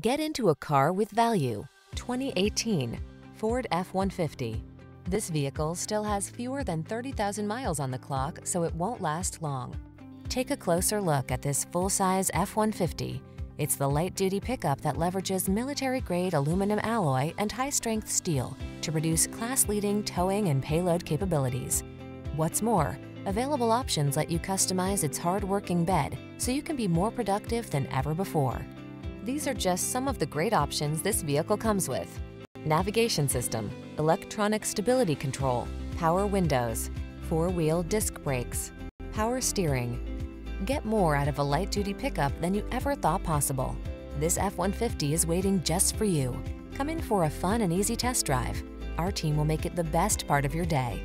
Get into a car with value. 2018 Ford F-150. This vehicle still has fewer than 30,000 miles on the clock, so it won't last long. Take a closer look at this full-size F-150. It's the light-duty pickup that leverages military-grade aluminum alloy and high-strength steel to produce class-leading towing and payload capabilities. What's more, available options let you customize its hard-working bed so you can be more productive than ever before. These are just some of the great options this vehicle comes with. Navigation system, electronic stability control, power windows, four-wheel disc brakes, power steering. Get more out of a light-duty pickup than you ever thought possible. This F-150 is waiting just for you. Come in for a fun and easy test drive. Our team will make it the best part of your day.